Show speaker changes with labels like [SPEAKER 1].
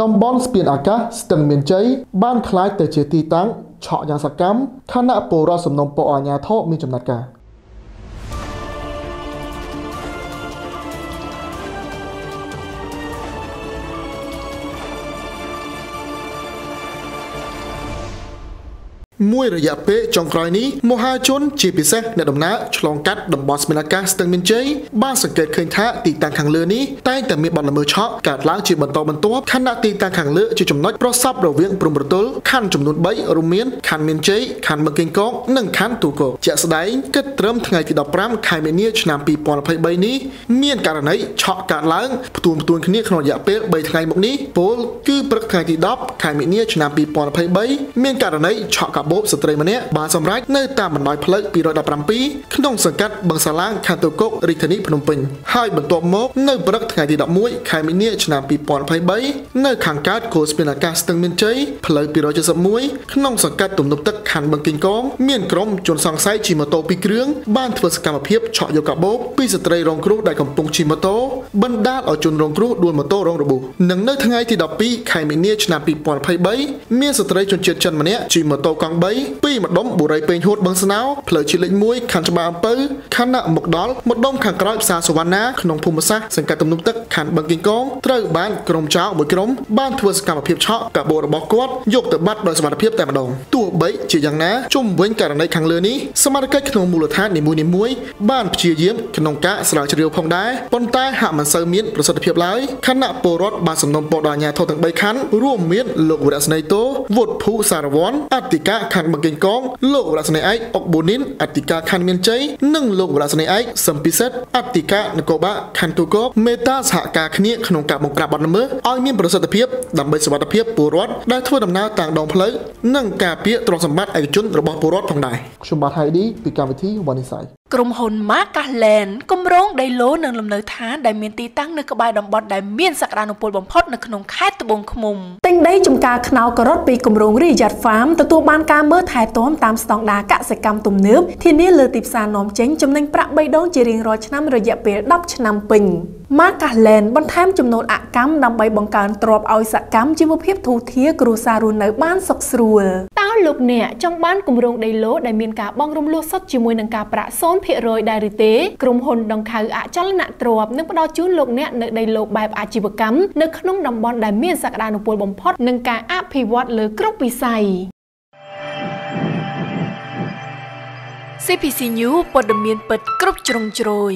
[SPEAKER 1] តំបន់ស្ពានអាកាសស្ទឹងមានជ័យបានក្លាយទៅជាទីតាំងឆក់យ៉ាងសកម្មខណៈពលរដ្ឋសំណុំពរអាជ្ញាធរមានចំណាត់ការ មួយរយៈពេលចុងក្រោយនេះមហាជនជាពិសេសអ្នកដំណើរឆ្លងកាត់តំបន់ស្ពានអាកាសស្ទឹងមានជ័យបានសង្កេតឃើញថាទីតាំងខាងលើនេះតែងតែមានបទល្មើសឆក់កើតឡើងជាបន្តបន្ទាប់ខណៈទីតាំងខាងលើជាចំណុចប្រសពរវាងព្រំប្រទល់ខណ្ឌចំនួន3រួមមានខណ្ឌមានជ័យខណ្ឌបឹងកេងកងនិងខណ្ឌទូកោជាក់ស្ដែងគិតត្រឹមថ្ងៃទី15ខែមីនាឆ្នាំ2023នេះមានករណីឆក់កើតឡើងផ្ទួនផ្ទួនគ្នាក្នុងរយៈពេល3ថ្ងៃមកនេះពលគឺព្រឹកថ្ងៃទី10ខែមីនាឆ្នាំ2023មានករណីឆក់កាបូបស្ត្រីម្នាក់បានសម្រេចនៅតាមបណ្ដោយផ្លូវ217ក្នុងសង្កាត់បឹងសាឡាងខេត្តតូកុករាជធានីភ្នំពេញហើយបន្ទាប់មកនៅព្រឹកថ្ងៃទី11ខែមីនាឆ្នាំ2023នៅខាងកើតគោលស្ពានអាកាសស្ទឹងមានជ័យផ្លូវ271ក្នុងសង្កាត់ទំនប់ទឹកខណ្ឌបឹងកេងកងមានក្រុមជនសង្ស័យជិះម៉ូតូពីរគ្រឿងបានធ្វើសកម្មភាពឆក់យកកាបូបពីស្ត្រីរងគ្រោះដែលកំពុងជិះម៉ូតូបណ្ដាលឲ្យជនរងគ្រោះដួលម៉ូតូរងរបួសនិងនៅថ្ងៃទី12ខែមីនាឆ្នាំ2023មានស្ត្រីជនជាតិចិនម្នាក់ជិះម៉ូតូកង់3ពីម្ដុំបុរីពេញហួតបឹងស្នោផ្លូវជាតិលេខ1ខណ្ឌច្បារអំពៅខណៈមកដល់ម្ដុំខាងក្រោយផ្សារសវណ្ណាក្នុងភូមិសាស្ត្រសង្កាត់ទំនប់ទឹកខណ្ឌបឹងកេងកងត្រូវបានក្រុមចៅមួយក្រុមបានធ្វើសកម្មភាពឆក់កាបូរបស់គាត់យកទៅបាត់ដោយសមត្ថភាពតែម្ដងទោះបីជាយ៉ាងណាជុំវិញករណីខាងលើនេះសមាជិកក្នុងមូលដ្ឋាននីមួយៗបានព្យាយាមក្នុងការស្រាវជ្រាវផងដែរប៉ុន្តែហាក់មិនសូវមានប្រសិទ្ធភាពឡើយខណៈពលរដ្ឋបានសំណូមពរដល់អាជ្ញាធរទាំង3ខណ្ឌរួមមានលោកវរៈស្នេតោវុទ្ធភូសារវ័នអធិការខណ្ឌបឹងកេងកងលោកវរៈស្នេហ៍ឯកអុកប៊ូនីនអធិការខណ្ឌមានជ័យនិងលោកវរៈស្នេហ៍ឯកសំពិសិដ្ឋអធិការនគរបាលខណ្ឌទូកោមេតាសហការគ្នាក្នុងការបង្ក្រាបបទល្មើសឲ្យមានប្រសិទ្ធភាពដើម្បីសុវត្ថិភាពពលរដ្ឋដែលធ្វើដំណើរតាមដងផ្លូវនិងការពារទ្រព្យសម្បត្តិឯកជនរបស់ពលរដ្ឋផងដែរខ្ញុំបាទហៃឌីពីកម្មវិធីវ៉ានីសៃ
[SPEAKER 2] ក្រុមហ៊ុន Markasland គម្រោងដីឡូនិងលំនៅឋានដែលមានទីតាំងនៅក្បែរតំបន់ដែលមានសក្តានុពលបំផុតនៅក្នុងខេត្តត្បូងឃ្មុំទិញដីចំការខ្នោការ៉ុតពីគម្រោង Riyadh Farm ទទួលបានការមើលថែទាំតាមស្តង់ដារកសិកម្មទំនើបធានាលើទីផ្សារនាំចេញចំណេញប្រាក់3ដងជារៀងរាល់ឆ្នាំរយៈពេល10ឆ្នាំពេញ Markasland បន្ថែមចំនួនអកម្មដើម្បីបង្កើនទ្រព្យឲ្យសកម្មជីវភាពធូរធារគ្រួសាររស់នៅបានសុខស្រួលតើលោកអ្នកចង់បានគម្រោងដីឡូដែលមានការបង់រំលោះសុទ្ធជាមួយនឹងការប្រាក់0%ដែរឬទេក្រុមហ៊ុនដង្ខៅអចលនទ្រព្យនឹងផ្ដល់ជូនលោកអ្នកនៅដីឡូបែបអាជីវកម្មនៅក្នុងតំបន់ដែលមានសក្តានុពលបំផុតនិងការអភិវឌ្ឍលើគ្រប់វិស័យ CPC News ព័ត៌មានពិតគ្រប់ជ្រុងជ្រោយ